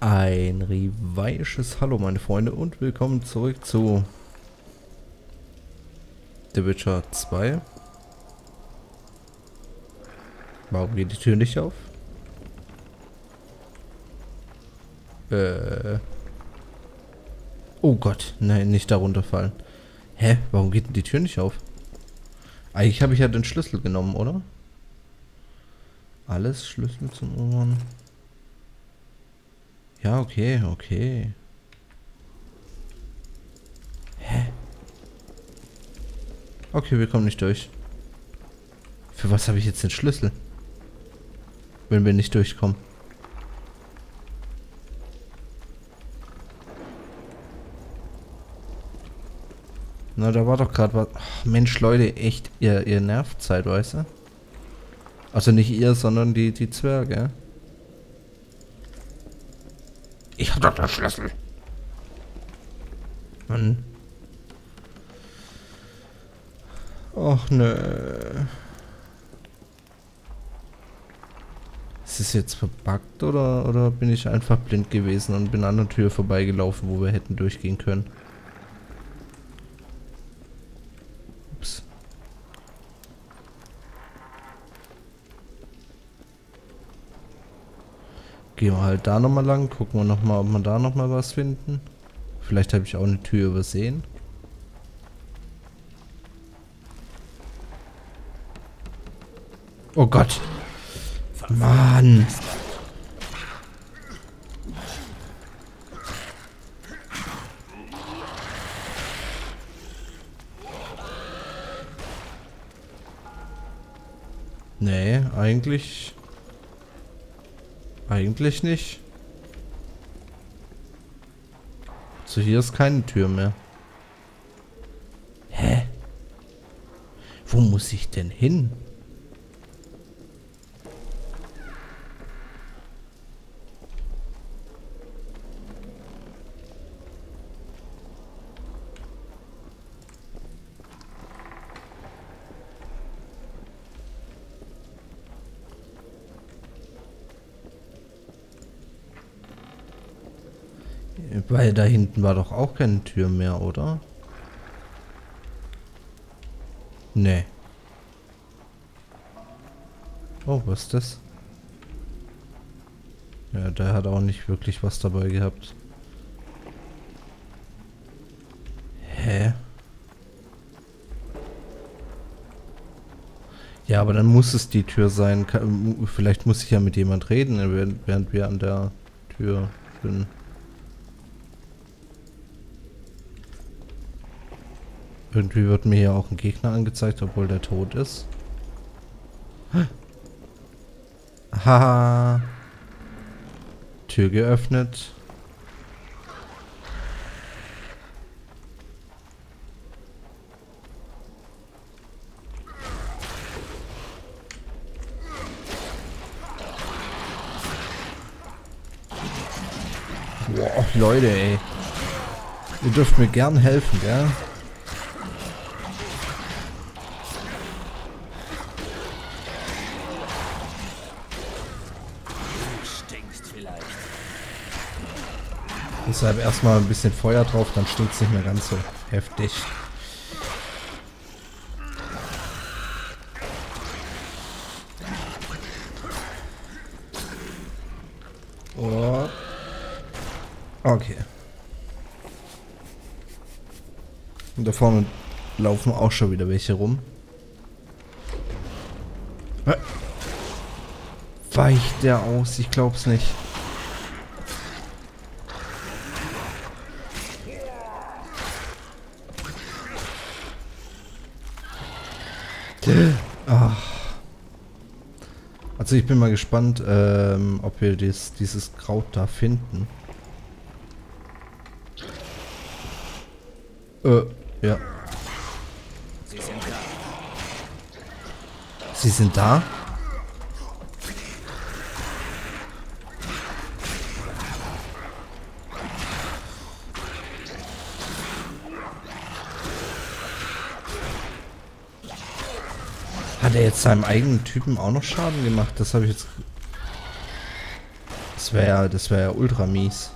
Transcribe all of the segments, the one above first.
Ein rivaisches Hallo meine Freunde und willkommen zurück zu The Witcher 2. Warum geht die Tür nicht auf? Äh. Oh Gott, nein, nicht darunter fallen. Hä? Warum geht denn die Tür nicht auf? Eigentlich habe ich ja den Schlüssel genommen, oder? Alles Schlüssel zum Ohren. Ja, okay, okay. Hä? Okay, wir kommen nicht durch. Für was habe ich jetzt den Schlüssel? Wenn wir nicht durchkommen. Na, da war doch gerade was. Ach, Mensch, Leute, echt, ihr, ihr nervt zeitweise. Also nicht ihr, sondern die, die Zwerge. Ich hab doch den Schlüssel. Mann. Och nö. Ist es jetzt verbuggt oder, oder bin ich einfach blind gewesen und bin an der Tür vorbeigelaufen, wo wir hätten durchgehen können? Gehen wir halt da nochmal lang, gucken wir nochmal, ob wir da nochmal was finden. Vielleicht habe ich auch eine Tür übersehen. Oh Gott. Mann. Nee, eigentlich... Eigentlich nicht. So, hier ist keine Tür mehr. Hä? Wo muss ich denn hin? Weil da hinten war doch auch keine Tür mehr, oder? Nee. Oh, was ist das? Ja, der hat auch nicht wirklich was dabei gehabt. Hä? Ja, aber dann muss es die Tür sein. Vielleicht muss ich ja mit jemand reden, während wir an der Tür sind. Irgendwie wird mir hier auch ein Gegner angezeigt, obwohl der tot ist. Haha. Tür geöffnet. Boah, Leute, ey. Ihr dürft mir gern helfen, gell? Deshalb erstmal ein bisschen Feuer drauf, dann es nicht mehr ganz so heftig. Oh. Okay. Und da vorne laufen auch schon wieder welche rum. Weicht der aus? Ich glaub's nicht. Also ich bin mal gespannt, ähm, ob wir dies, dieses Kraut da finden. Äh, ja. Sie sind da. Sie sind da? Jetzt seinem eigenen Typen auch noch Schaden gemacht? Das habe ich jetzt... Das wäre ja, das wäre ja ultra mies.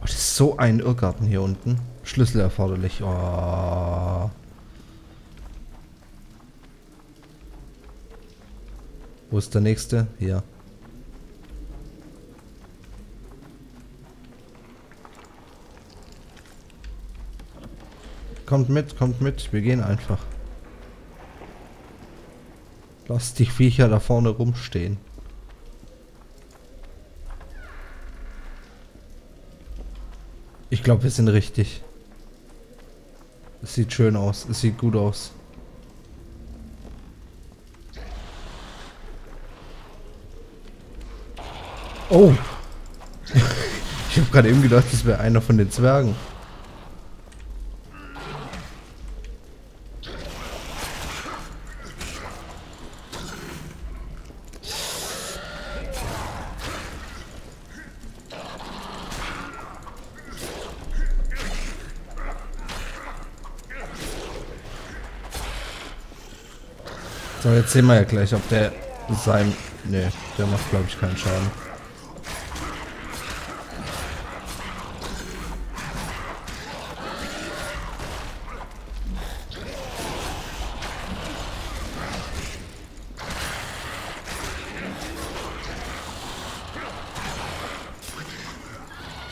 Oh, das ist so ein Irrgarten hier unten. Schlüssel erforderlich. Oh. Wo ist der nächste? Hier. Kommt mit, kommt mit. Wir gehen einfach. Lass die Viecher da vorne rumstehen. Ich glaube, wir sind richtig. Es sieht schön aus. Es sieht gut aus. Oh! ich habe gerade eben gedacht, das wäre einer von den Zwergen. So, jetzt sehen wir ja gleich, ob der sein... Ne, der macht glaube ich keinen Schaden.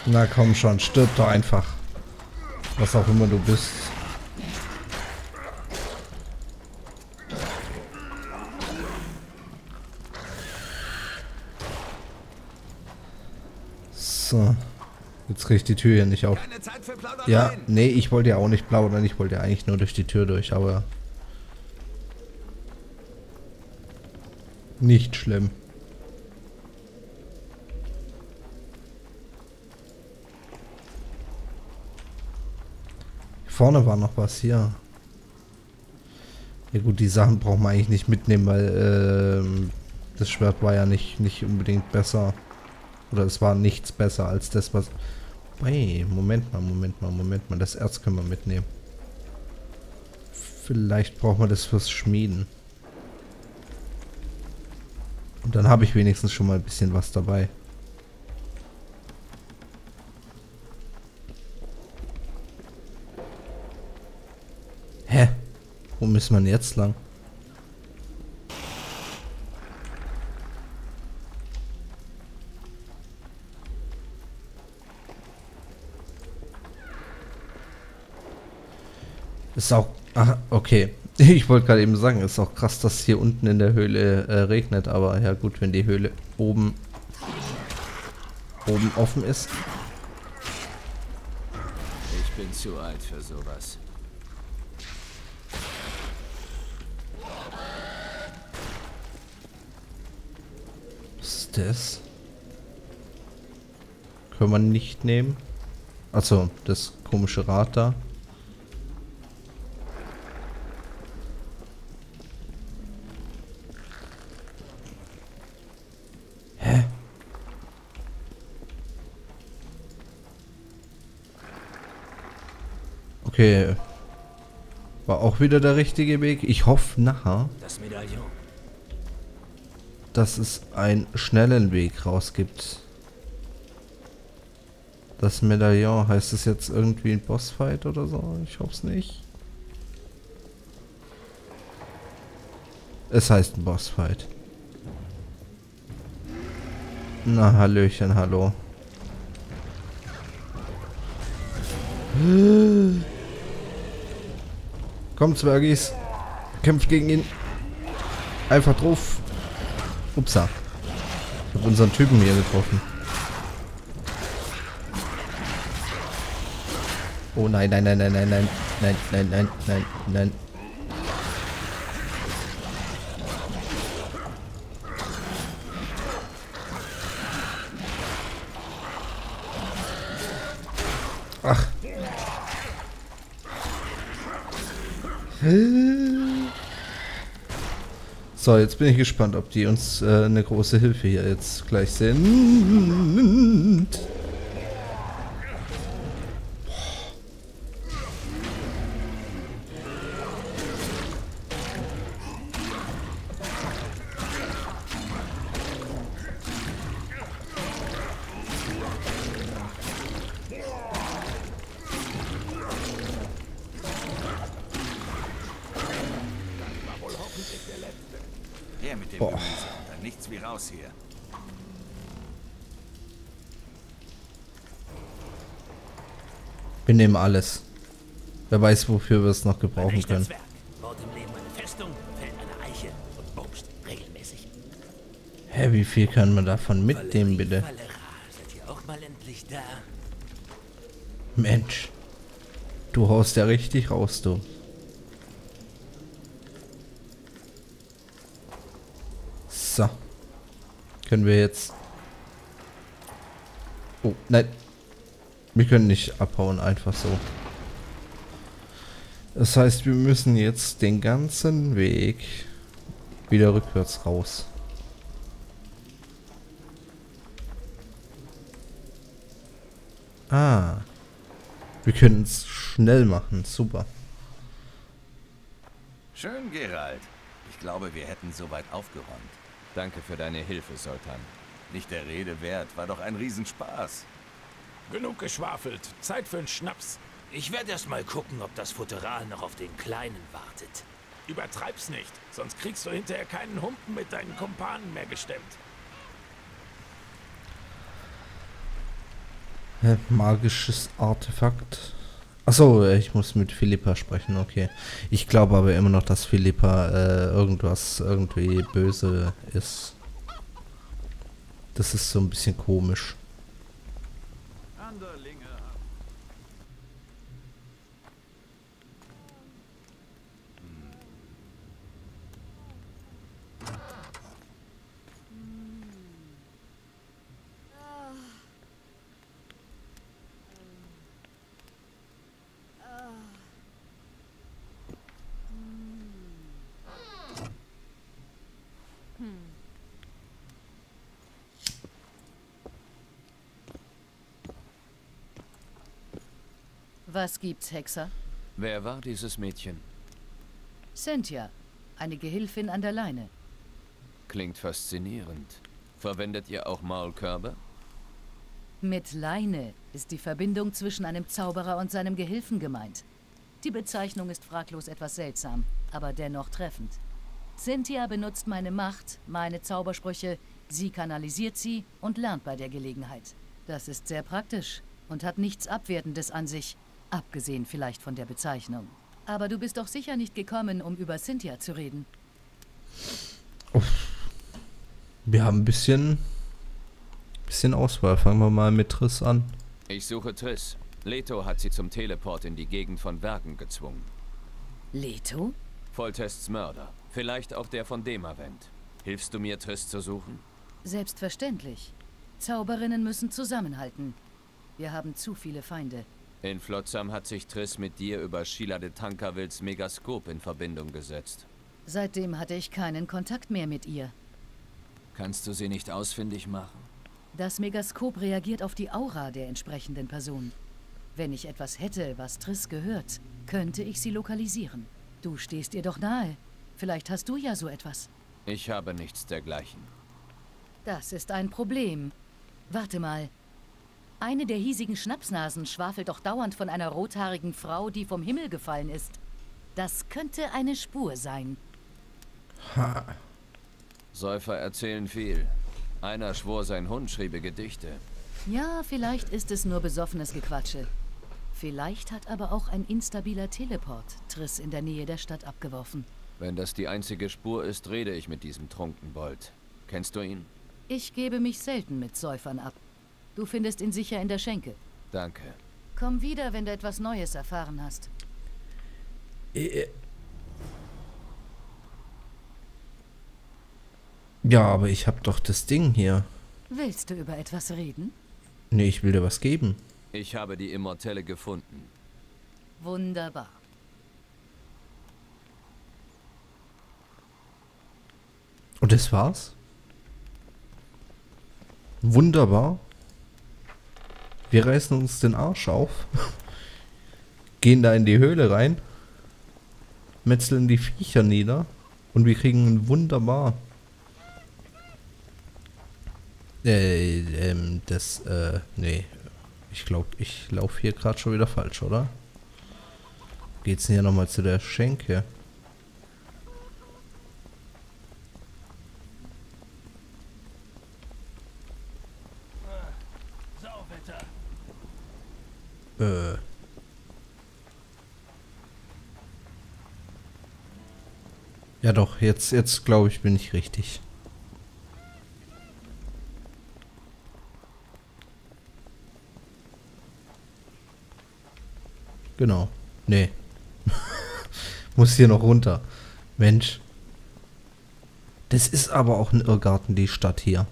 Na komm schon, stirb doch einfach. Was auch immer du bist. So. Jetzt kriege ich die Tür hier nicht auf. Ja, nee, ich wollte ja auch nicht plaudern. Ich wollte ja eigentlich nur durch die Tür durch, aber... Nicht schlimm. Vorne war noch was hier. Ja gut, die Sachen braucht man eigentlich nicht mitnehmen, weil ähm, das Schwert war ja nicht, nicht unbedingt besser. Oder es war nichts besser als das, was... Hey, Moment mal, Moment mal, Moment mal. Das Erz können wir mitnehmen. Vielleicht brauchen wir das fürs Schmieden. Und dann habe ich wenigstens schon mal ein bisschen was dabei. Hä? Wo müssen wir denn jetzt lang? Ist auch... Ach, okay. Ich wollte gerade eben sagen, ist auch krass, dass hier unten in der Höhle äh, regnet. Aber ja gut, wenn die Höhle oben oben offen ist. Ich bin zu alt für sowas. Was ist das? Können wir nicht nehmen. Achso, das komische Rad da. Okay. War auch wieder der richtige Weg. Ich hoffe nachher, Das dass es einen schnellen Weg rausgibt. Das Medaillon, heißt es jetzt irgendwie ein Bossfight oder so? Ich hoffe es nicht. Es heißt ein Bossfight. Na, Hallöchen, hallo. Kommt, Zwergis. Kämpft gegen ihn. Einfach drauf. Upsa. Ich habe unseren Typen hier getroffen. Oh nein, nein, nein, nein, nein, nein, nein, nein, nein, nein, nein. Ach. So, jetzt bin ich gespannt, ob die uns äh, eine große Hilfe hier jetzt gleich sind. Boah. Nichts wie raus hier. Wir nehmen alles. Wer weiß, wofür wir es noch gebrauchen können. Hä, wie viel können wir davon mitnehmen, bitte? Mensch. Du haust ja richtig raus, du. So. Können wir jetzt... Oh, nein. Wir können nicht abhauen, einfach so. Das heißt, wir müssen jetzt den ganzen Weg wieder rückwärts raus. Ah. Wir können es schnell machen. Super. Schön, Gerald. Ich glaube, wir hätten soweit aufgeräumt. Danke für deine Hilfe, Sultan. Nicht der Rede wert. War doch ein Riesenspaß. Genug geschwafelt. Zeit für einen Schnaps. Ich werde erst mal gucken, ob das Futteral noch auf den Kleinen wartet. Übertreib's nicht, sonst kriegst du hinterher keinen Humpen mit deinen Kumpanen mehr gestemmt. Magisches Artefakt. Achso, ich muss mit Philippa sprechen, okay. Ich glaube aber immer noch, dass Philippa äh, irgendwas irgendwie böse ist. Das ist so ein bisschen komisch. Was gibt's, Hexer? Wer war dieses Mädchen? Cynthia, eine Gehilfin an der Leine. Klingt faszinierend. Verwendet ihr auch Maulkörbe? Mit Leine ist die Verbindung zwischen einem Zauberer und seinem Gehilfen gemeint. Die Bezeichnung ist fraglos etwas seltsam, aber dennoch treffend. Cynthia benutzt meine Macht, meine Zaubersprüche, sie kanalisiert sie und lernt bei der Gelegenheit. Das ist sehr praktisch und hat nichts Abwertendes an sich, abgesehen vielleicht von der Bezeichnung. Aber du bist doch sicher nicht gekommen, um über Cynthia zu reden. Wir haben ein bisschen, bisschen Auswahl. Fangen wir mal mit Triss an. Ich suche Triss. Leto hat sie zum Teleport in die Gegend von Werken gezwungen. Leto? Volltests Mörder. Vielleicht auch der von Demavent. Hilfst du mir, Triss zu suchen? Selbstverständlich. Zauberinnen müssen zusammenhalten. Wir haben zu viele Feinde. In Flotsam hat sich Triss mit dir über Sheila de Tankervilles Megaskop in Verbindung gesetzt. Seitdem hatte ich keinen Kontakt mehr mit ihr. Kannst du sie nicht ausfindig machen? Das Megaskop reagiert auf die Aura der entsprechenden Person. Wenn ich etwas hätte, was Triss gehört, könnte ich sie lokalisieren. Du stehst ihr doch nahe. Vielleicht hast du ja so etwas. Ich habe nichts dergleichen. Das ist ein Problem. Warte mal. Eine der hiesigen Schnapsnasen schwafelt doch dauernd von einer rothaarigen Frau, die vom Himmel gefallen ist. Das könnte eine Spur sein. Ha. Säufer erzählen viel. Einer schwor, sein Hund schriebe Gedichte. Ja, vielleicht ist es nur besoffenes Gequatsche. Vielleicht hat aber auch ein instabiler Teleport Triss in der Nähe der Stadt abgeworfen. Wenn das die einzige Spur ist, rede ich mit diesem Trunkenbold. Kennst du ihn? Ich gebe mich selten mit Säufern ab. Du findest ihn sicher in der Schenke. Danke. Komm wieder, wenn du etwas Neues erfahren hast. Äh. Ja, aber ich hab doch das Ding hier. Willst du über etwas reden? Nee, ich will dir was geben. Ich habe die Immortelle gefunden. Wunderbar. Und das war's? Wunderbar. Wir reißen uns den Arsch auf. Gehen da in die Höhle rein. Metzeln die Viecher nieder. Und wir kriegen wunderbar. Äh, ähm, das, äh, nee. Ich glaube, ich laufe hier gerade schon wieder falsch, oder? Geht's denn hier nochmal zu der Schenke? Äh. Ja doch, jetzt, jetzt glaube ich, bin ich richtig. Genau. Nee. Muss hier noch runter. Mensch. Das ist aber auch ein Irrgarten, die Stadt hier.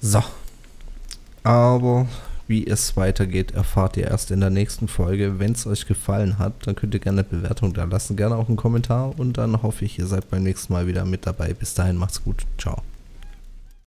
So. Aber wie es weitergeht, erfahrt ihr erst in der nächsten Folge. Wenn es euch gefallen hat, dann könnt ihr gerne eine Bewertung da lassen, gerne auch einen Kommentar und dann hoffe ich, ihr seid beim nächsten Mal wieder mit dabei. Bis dahin, macht's gut. Ciao.